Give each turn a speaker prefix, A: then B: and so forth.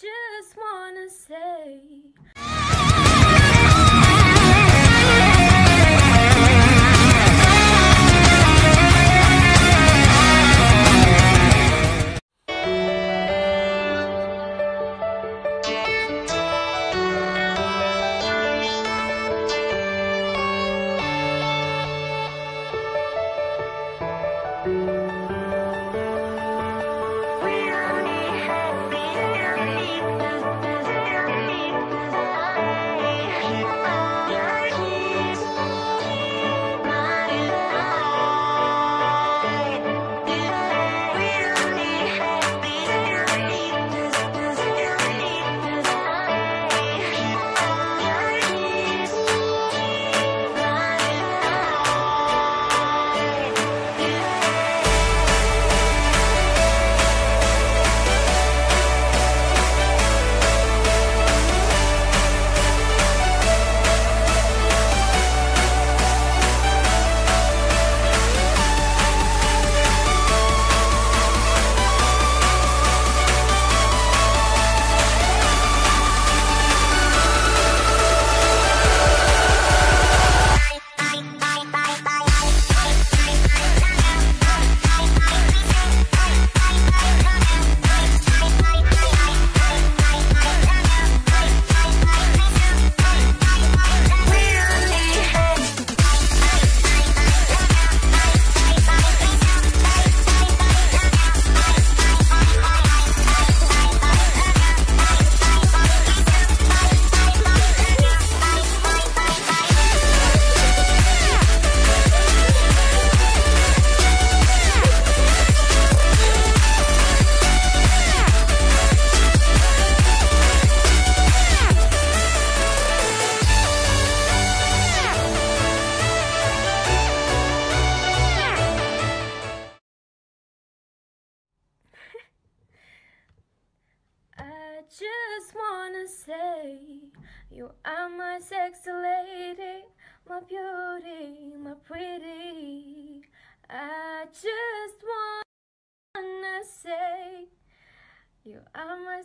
A: just wanna say. Just wanna say you are my sexy lady, my beauty, my pretty. I just wanna say you are my